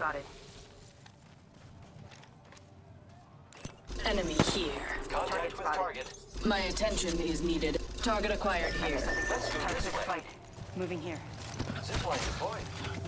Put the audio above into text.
spotted. Enemy here. Contact with target. My attention is needed. Target acquired here. Let's do this fight. Moving here. Zipline deployed.